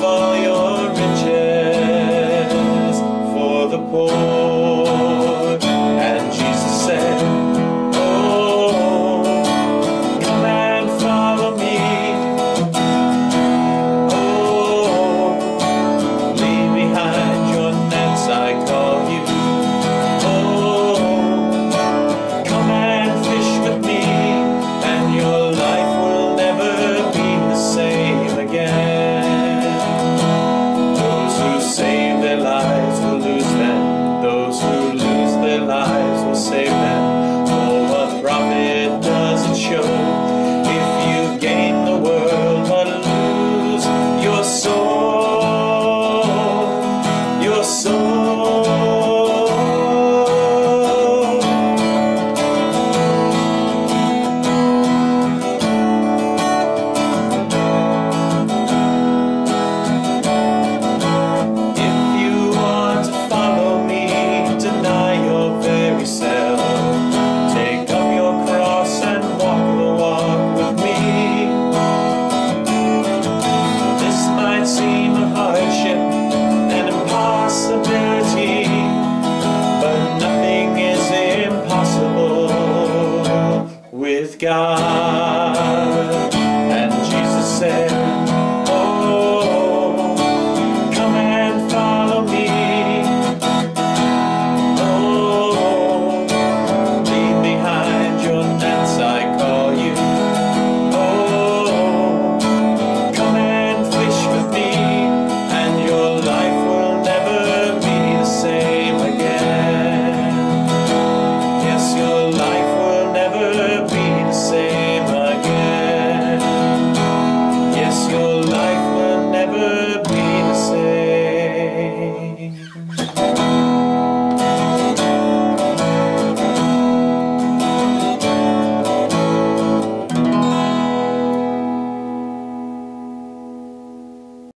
fall.